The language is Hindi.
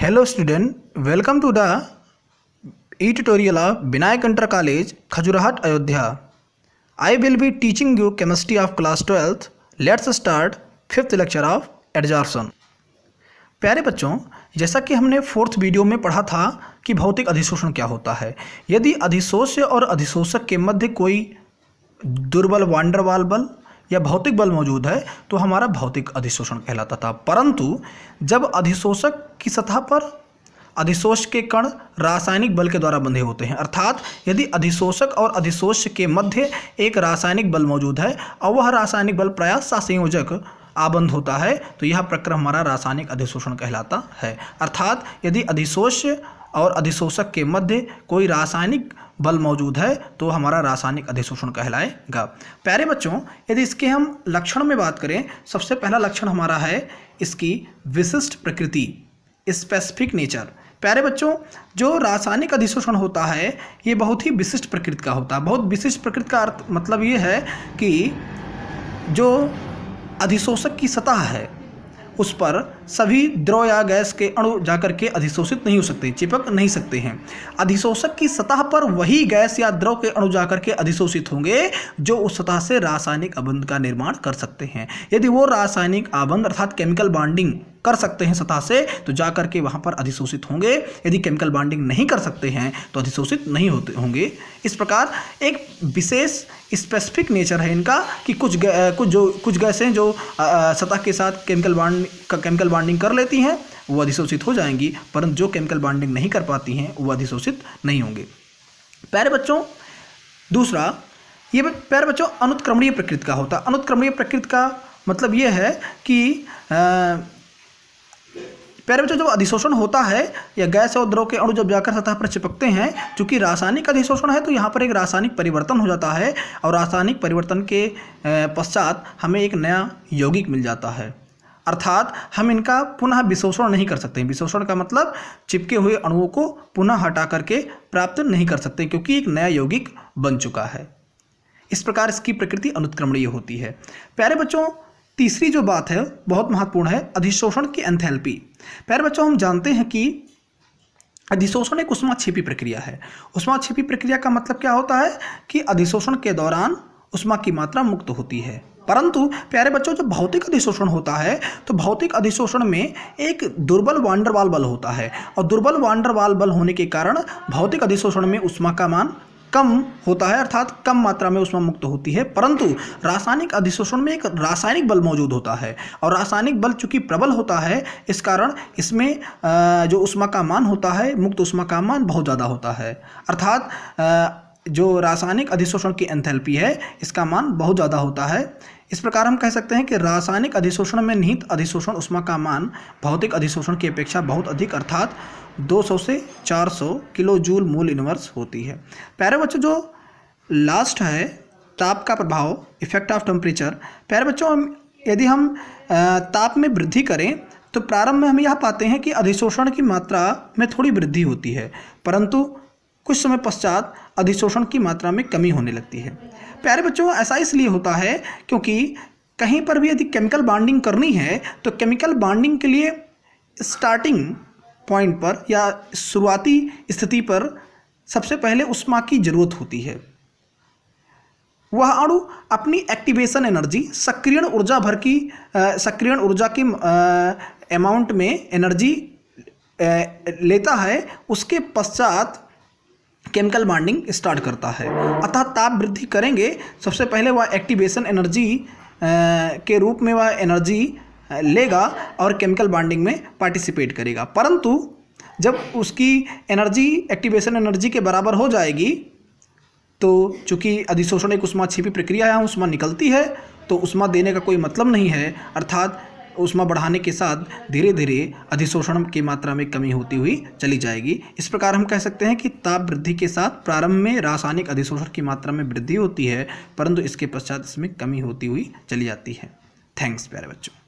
Hello student welcome to the e tutorial of Vinayak inter college Khajurahat Ayodhya I will be teaching you chemistry of class twelfth let's start fifth lecture of adsorption प्यारे बच्चों, जैसा कि हमने फोर्थ वीडियो में पढ़ा था कि भौतिक अधिशोषण क्या होता है। यदि अधिशोष और अधिशोषक के मध्य कोई दुर्बल वांडरवाल बल या भौतिक बल मौजूद है तो हमारा भौतिक अधिशोषण कहलाता था। परंतु जब अधिशोषक की सतह पर अधिशोष के कण रासायनिक बल के द्वारा बंधे होते हैं, अर्थात यदि अधिशोषक और अधिशोष के मध्य एक रासायनिक बल मौजूद है और वह रासायनिक बल प्रयास संयोजक आबंध होता है तो यह प्रक्रम हमारा रासायनिक अधिशोषण कहलाता है। अर्थात यदि अधिशोष और अधिशोषक के मध्य कोई रासायनिक बल मौजूद है तो हमारा रासायनिक अधिशोषण कहलाएगा। प्यारे बच्चों, यदि इसके हम लक्षण में बात करें, सबसे पहला लक्षण हमारा है इसकी विशिष्ट प्रकृति स्पेसिफिक नेचर प्यारे बच्चों, जो रासायनिक अधिशोषण होता है, ये बहुत ही विशिष्ट प्रकृति का होता है। बहुत विशिष्ट प्रकृति का अर्थ मतलब ये है कि जो अधिशोषक की सतह है उस पर सभी द्रव या गैस के अणु जाकर के अधिशोषित नहीं हो सकते, चिपक नहीं सकते हैं। अधिशोषक की सतह पर वही गैस या द्रव के अणु जाकर के अधिशोषित होंगे, जो उस सतह से रासायनिक आबंध का निर्माण कर सकते हैं। यदि वो रासायनिक आबंध अर्थात केमिकल बॉन्डिंग कर सकते हैं सतह से तो जा करके वहाँ पर अधिशोषित होंगे। यदि केमिकल बॉन्डिंग नहीं कर सकते हैं तो अधिशोषित नहीं होते होंगे। इस प्रकार एक विशेष स्पेसिफिक नेचर है इनका कि कुछ कुछ जो, कुछ गैसें जो सतह के साथ केमिकल बॉन्ड केमिकल बॉन्डिंग कर लेती हैं, वो अधिशोषित हो जाएँगी, परंतु जो केमिकल बॉन्डिंग नहीं कर पाती हैं, वो अधिशोषित नहीं होंगे। प्यारे बच्चों, दूसरा, ये प्यारे बच्चों, अनुत्क्रमणीय प्रकृति का होता है। अनुत्क्रमणीय प्रकृति का मतलब ये है कि प्यारे बच्चों, जब अधिशोषण होता है या गैस और द्रव के अणु जब जाकर सतह पर चिपकते हैं, चूँकि रासायनिक अधिशोषण है तो यहाँ पर एक रासायनिक परिवर्तन हो जाता है और रासायनिक परिवर्तन के पश्चात हमें एक नया यौगिक मिल जाता है। अर्थात हम इनका पुनः विशोषण नहीं कर सकते। विशोषण का मतलब चिपके हुए अणुओं को पुनः हटा करके प्राप्त नहीं कर सकते, क्योंकि एक नया यौगिक बन चुका है। इस प्रकार इसकी प्रकृति अनुत्क्रमणीय होती है। प्यारे बच्चों तीसरी जो बात है, बहुत महत्वपूर्ण है, अधिशोषण की एंथैल्पी। प्यारे बच्चों, हम जानते हैं कि अधिशोषण एक उष्मा छिपी प्रक्रिया है। उष्मा छिपी प्रक्रिया का मतलब क्या होता है कि अधिशोषण के दौरान उष्मा की मात्रा मुक्त होती है। परंतु, प्यारे बच्चों, जब भौतिक अधिशोषण होता है तो भौतिक अधिशोषण में एक दुर्बल वांडरवाल बल होता है। और दुर्बल वांडरवाल बल होने के कारण भौतिक अधिशोषण में उष्मा का मान कम होता है, अर्थात कम मात्रा में उसमें मुक्त होती है, परंतु रासायनिक अधिशोषण में एक रासायनिक बल मौजूद होता है और रासायनिक बल चूँकि प्रबल होता है, इस कारण इसमें जो उष्मा का मान होता है, मुक्त उष्मा का मान बहुत ज़्यादा होता है। अर्थात जो रासायनिक अधिशोषण की एंथैल्पी है, इसका मान बहुत ज़्यादा होता है। इस प्रकार हम कह सकते हैं कि रासायनिक अधिशोषण में निहित अधिशोषण उष्मा का मान भौतिक अधिशोषण की अपेक्षा बहुत अधिक, अर्थात 200 से 400 किलो जूल मूल इनवर्स होती है। प्यारे बच्चों जो लास्ट है, ताप का प्रभाव इफ़ेक्ट ऑफ़ टेम्परेचर प्यारे बच्चों यदि हम ताप में वृद्धि करें तो प्रारंभ में हम यह पाते हैं कि अधिशोषण की मात्रा में थोड़ी वृद्धि होती है। परंतु कुछ समय पश्चात अधिशोषण की मात्रा में कमी होने लगती है। प्यारे बच्चों, ऐसा इसलिए होता है क्योंकि कहीं पर भी यदि केमिकल बॉन्डिंग करनी है तो केमिकल बॉन्डिंग के लिए स्टार्टिंग पॉइंट पर या शुरुआती स्थिति पर सबसे पहले उष्मा की ज़रूरत होती है। वह अणु अपनी एक्टिवेशन एनर्जी सक्रियण ऊर्जा भर की सक्रियण ऊर्जा की अमाउंट में एनर्जी लेता है। उसके पश्चात केमिकल बॉन्डिंग स्टार्ट करता है। अतः ताप वृद्धि करेंगे, सबसे पहले वह एक्टिवेशन एनर्जी के रूप में वह एनर्जी लेगा और केमिकल बॉन्डिंग में पार्टिसिपेट करेगा। परंतु जब उसकी एनर्जी, एक्टिवेशन एनर्जी के बराबर हो जाएगी तो चूँकि अधिशोषण एक उष्मा छिपी प्रक्रिया है, उष्मा निकलती है तो उष्मा देने का कोई मतलब नहीं है। अर्थात उष्मा बढ़ाने के साथ धीरे धीरे अधिशोषण की मात्रा में कमी होती हुई चली जाएगी। इस प्रकार हम कह सकते हैं कि ताप वृद्धि के साथ प्रारंभ में रासायनिक अधिशोषण की मात्रा में वृद्धि होती है, परंतु इसके पश्चात इसमें कमी होती हुई चली जाती है। थैंक्स प्यारे बच्चों।